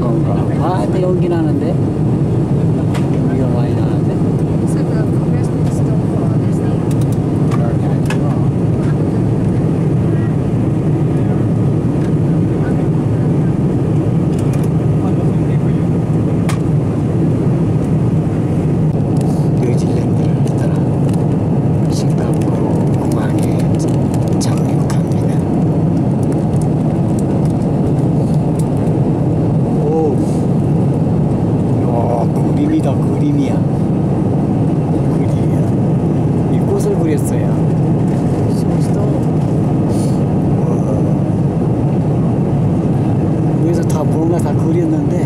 가운가? 아 근데 연기 나는데 들였는데